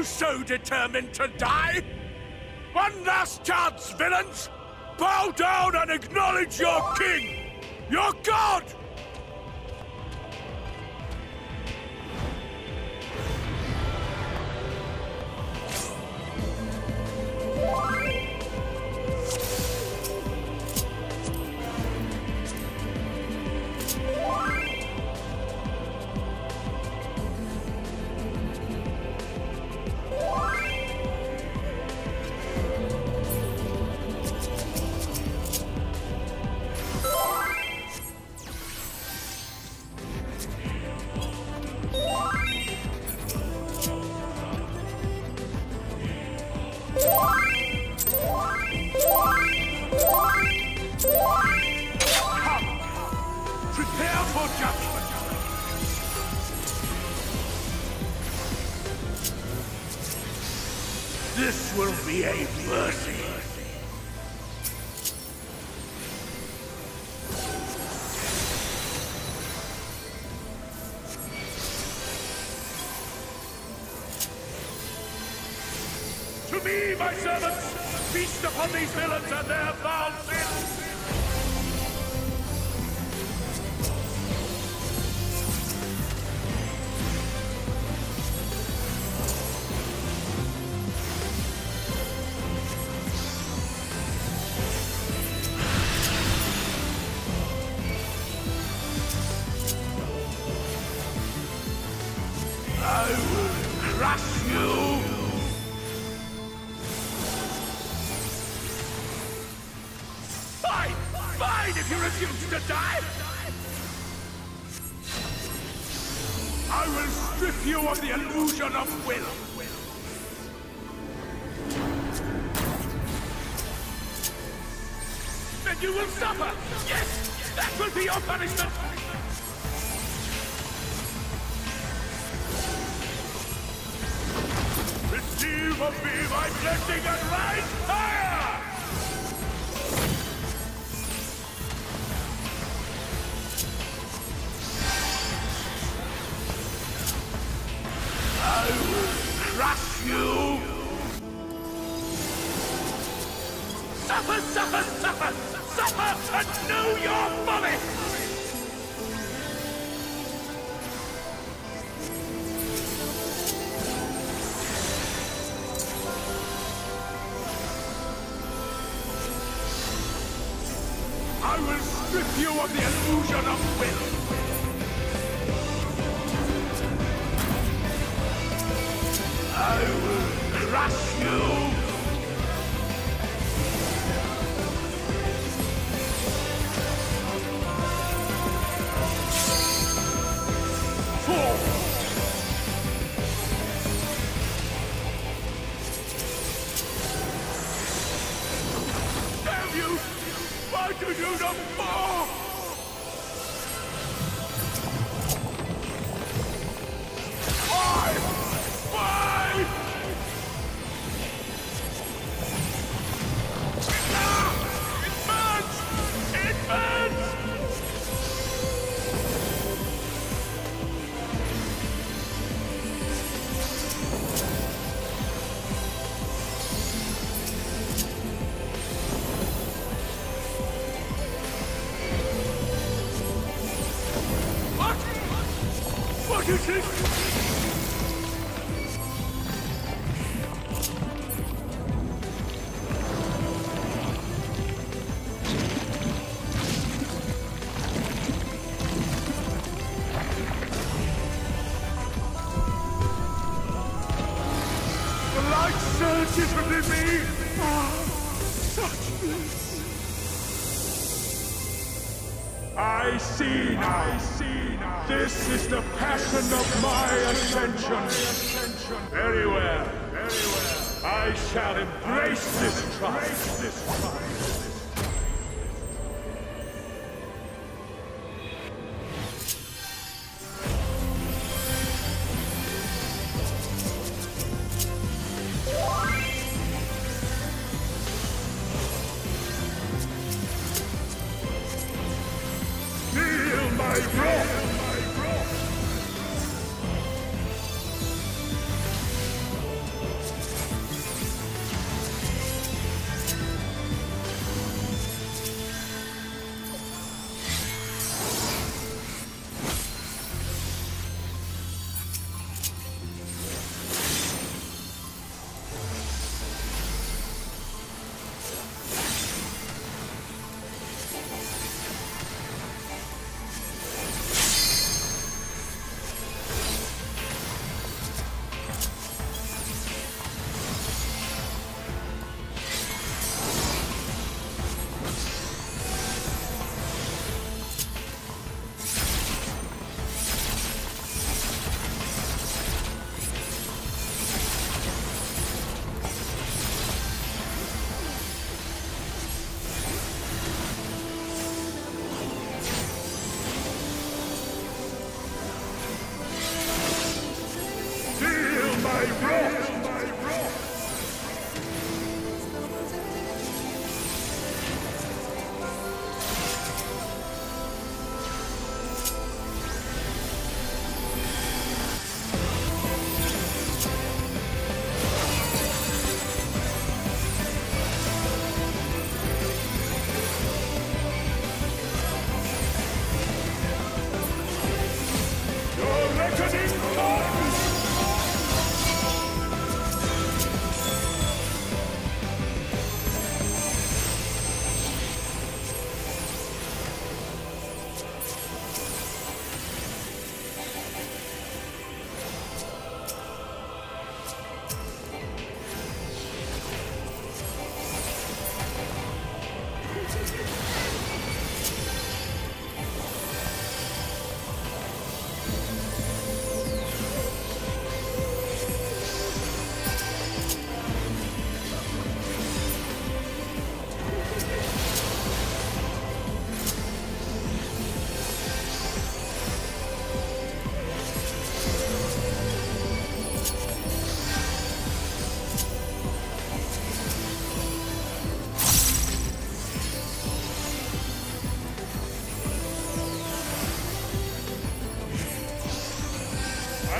you so determined to die? One last chance, villains! Bow down and acknowledge your king! Your god! This will be a mercy. To me, my servants! Feast upon these villains and their foul sins! If you refuse to die! I will strip you of the illusion of will! Then you will suffer! Yes! That will be your punishment! Receive of me my blessing and rise higher! Suffer, suffer, suffer! Suffer and know your folly! I will strip you of the illusion of will! I will crush you! Within me. Ah, such bliss. I see now. I see now. This is the passion of my ascension. Very well. Very well. I shall embrace this trust.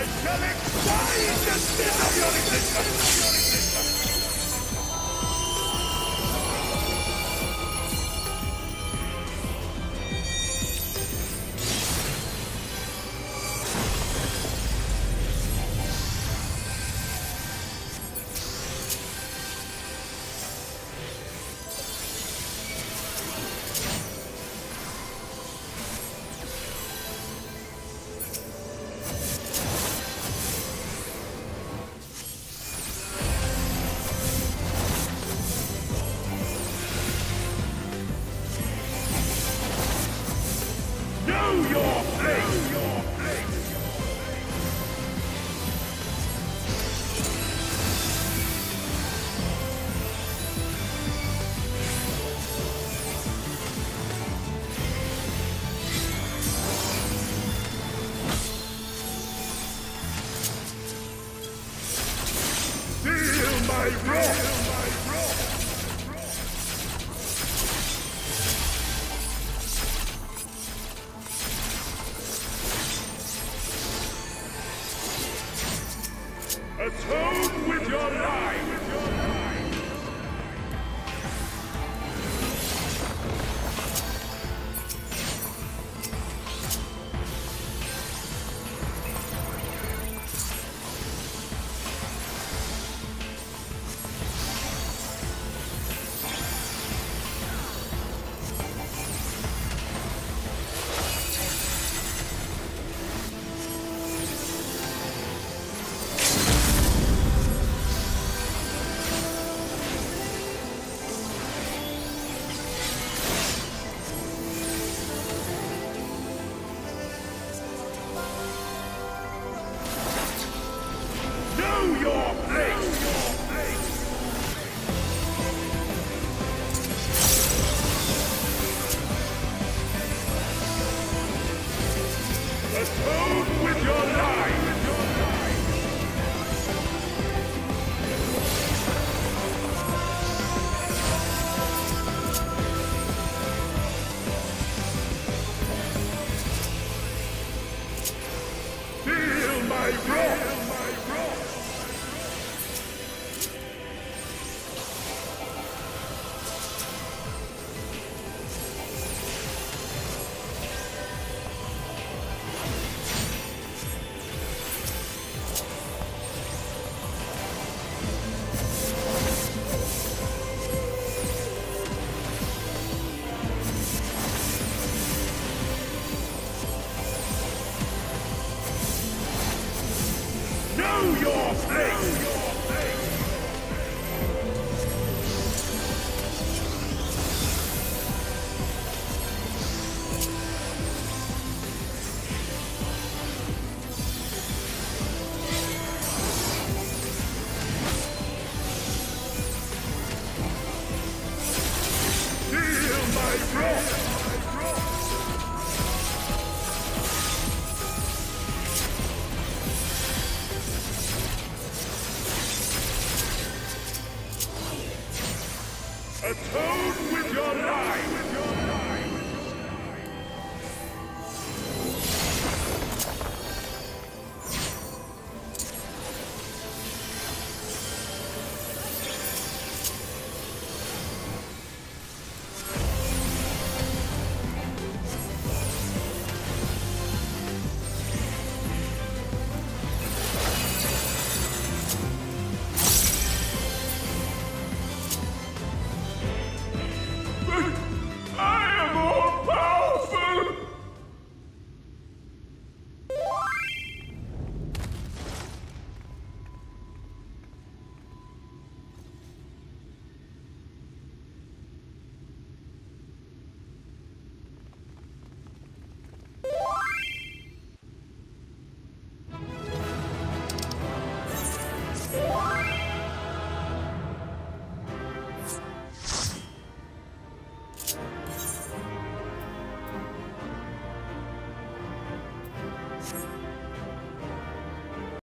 I shall explain the sin of your existence! Oh! Atone with your life!